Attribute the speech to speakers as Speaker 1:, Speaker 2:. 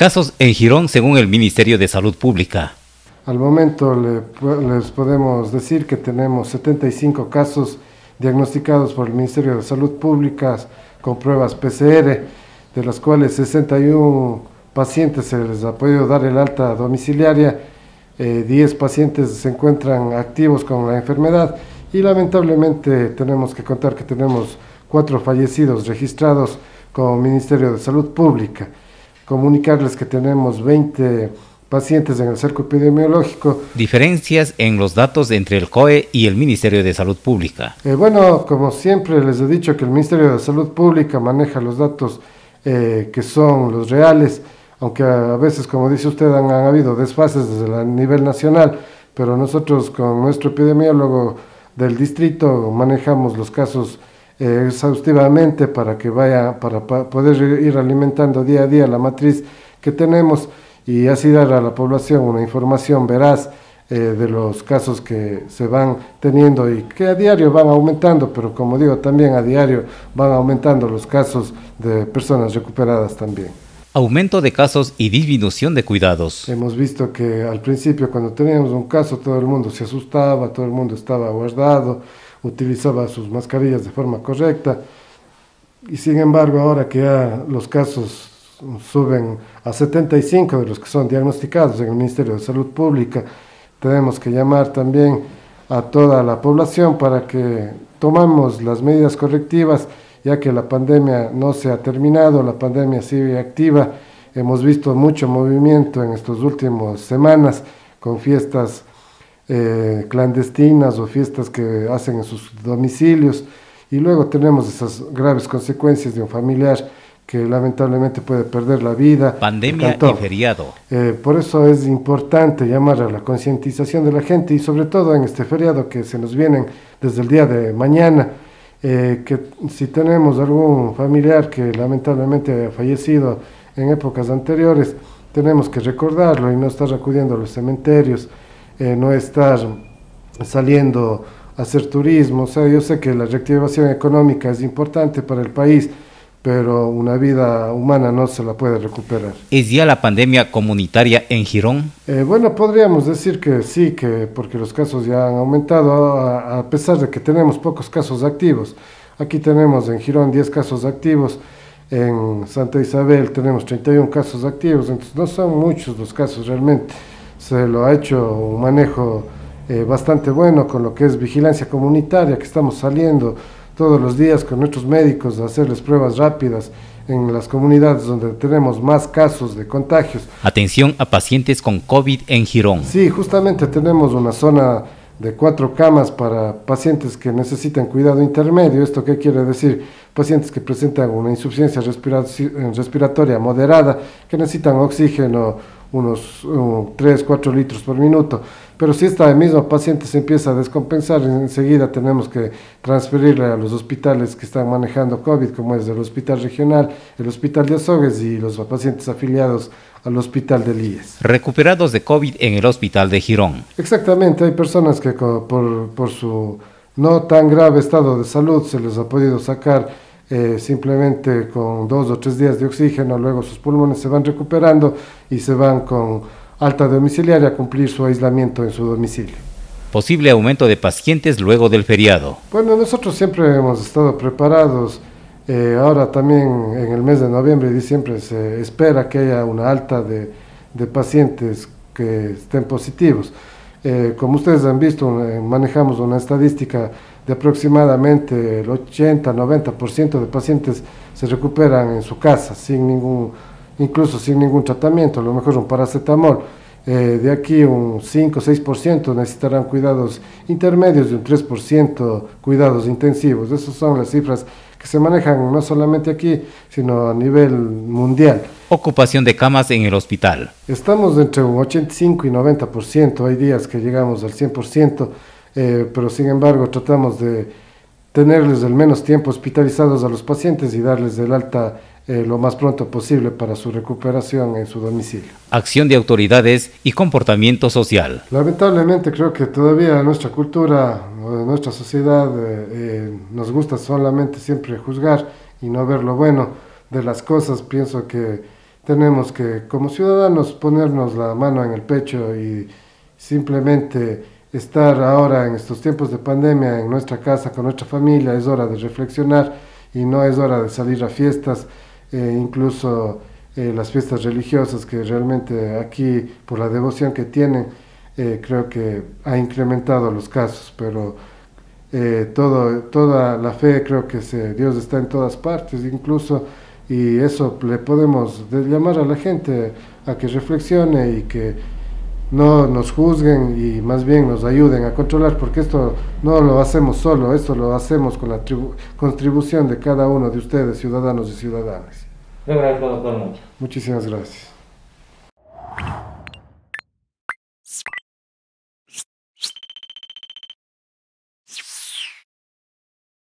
Speaker 1: Casos en Girón según el Ministerio de Salud Pública.
Speaker 2: Al momento les podemos decir que tenemos 75 casos diagnosticados por el Ministerio de Salud Pública con pruebas PCR, de las cuales 61 pacientes se les ha podido dar el alta domiciliaria, 10 eh, pacientes se encuentran activos con la enfermedad y lamentablemente tenemos que contar que tenemos cuatro fallecidos registrados con el Ministerio de Salud Pública. Comunicarles que tenemos 20 pacientes en el cerco epidemiológico.
Speaker 1: Diferencias en los datos entre el COE y el Ministerio de Salud Pública.
Speaker 2: Eh, bueno, como siempre les he dicho que el Ministerio de Salud Pública maneja los datos eh, que son los reales, aunque a veces, como dice usted, han, habido desfases desde el nivel nacional, pero nosotros con nuestro epidemiólogo del distrito manejamos los casos eh, exhaustivamente para que vaya, para poder ir alimentando día a día la matriz que tenemos y así dar a la población una información veraz eh, de los casos que se van teniendo y que a diario van aumentando, pero como digo, también a diario van aumentando los casos de personas recuperadas también.
Speaker 1: Aumento de casos y disminución de cuidados.
Speaker 2: Hemos visto que al principio cuando teníamos un caso todo el mundo se asustaba, todo el mundo estaba guardado, utilizaba sus mascarillas de forma correcta y sin embargo ahora que ya los casos suben a 75 de los que son diagnosticados en el Ministerio de Salud Pública. Tenemos que llamar también a toda la población para que tomamos las medidas correctivas, ya que la pandemia no se ha terminado, la pandemia sigue activa. Hemos visto mucho movimiento en estas últimas semanas con fiestas eh, clandestinas o fiestas que hacen en sus domicilios y luego tenemos esas graves consecuencias de un familiar que lamentablemente puede perder la vida.
Speaker 1: Pandemia y feriado.
Speaker 2: Eh, por eso es importante llamar a la concientización de la gente y sobre todo en este feriado que se nos viene desde el día de mañana, eh, que si tenemos algún familiar que lamentablemente ha fallecido en épocas anteriores, tenemos que recordarlo y no estar acudiendo a los cementerios, eh, no estar saliendo a hacer turismo. O sea, yo sé que la reactivación económica es importante para el país, pero una vida humana no se la puede recuperar.
Speaker 1: ¿Es ya la pandemia comunitaria en Girón?
Speaker 2: Eh, bueno, podríamos decir que sí, que porque los casos ya han aumentado, a, pesar de que tenemos pocos casos activos. Aquí tenemos en Girón 10 casos activos, en Santa Isabel tenemos 31 casos activos, entonces no son muchos los casos realmente. Se lo ha hecho un manejo eh, bastante bueno con lo que es vigilancia comunitaria, que estamos saliendo todos los días con nuestros médicos a hacerles pruebas rápidas en las comunidades donde tenemos más casos de contagios.
Speaker 1: Atención a pacientes con COVID en Girón.
Speaker 2: Sí, justamente tenemos una zona de cuatro camas para pacientes que necesitan cuidado intermedio. ¿Esto qué quiere decir? Pacientes que presentan una insuficiencia respiratoria moderada, que necesitan oxígeno unos 3, 4 litros por minuto. Pero si esta misma paciente se empieza a descompensar, enseguida tenemos que transferirle a los hospitales que están manejando COVID, como es el Hospital Regional, el Hospital de Azogues y los pacientes afiliados al Hospital de IES.
Speaker 1: Recuperados de COVID en el Hospital de Girón.
Speaker 2: Exactamente, hay personas que por, por su no tan grave estado de salud se les ha podido sacar eh, simplemente con dos o tres días de oxígeno, luego sus pulmones se van recuperando y se van con alta domiciliaria a cumplir su aislamiento en su domicilio.
Speaker 1: Posible aumento de pacientes luego del feriado.
Speaker 2: Bueno, nosotros siempre hemos estado preparados. Eh, ahora también en el mes de noviembre y diciembre se espera que haya una alta de, de pacientes que estén positivos. Eh, como ustedes han visto, manejamos una estadística de aproximadamente el 80-90% de pacientes se recuperan en su casa, sin ningún, incluso sin ningún tratamiento, a lo mejor un paracetamol. Eh, de aquí un 5-6% necesitarán cuidados intermedios y un 3% cuidados intensivos. Esas son las cifras que se manejan no solamente aquí, sino a nivel mundial.
Speaker 1: Ocupación de camas en el hospital.
Speaker 2: Estamos entre un 85 y 90%, hay días que llegamos al 100%. Eh, pero sin embargo tratamos de tenerles el menos tiempo hospitalizados a los pacientes y darles el alta eh, lo más pronto posible para su recuperación en su domicilio.
Speaker 1: Acción de autoridades y comportamiento social.
Speaker 2: Lamentablemente creo que todavía nuestra cultura, nuestra sociedad eh, nos gusta solamente siempre juzgar y no ver lo bueno de las cosas. Pienso que tenemos que como ciudadanos ponernos la mano en el pecho y simplemente estar ahora en estos tiempos de pandemia en nuestra casa con nuestra familia, es hora de reflexionar y no es hora de salir a fiestas, eh, incluso eh, las fiestas religiosas que realmente aquí por la devoción que tienen eh, creo que ha incrementado los casos, pero todo, toda la fe creo que se, Dios está en todas partes, incluso y eso le podemos llamar a la gente a que reflexione y que no nos juzguen y más bien nos ayuden a controlar, porque esto no lo hacemos solo, esto lo hacemos con la contribución de cada uno de ustedes, ciudadanos y ciudadanas.
Speaker 3: Gracias, doctor.
Speaker 2: Muchísimas gracias.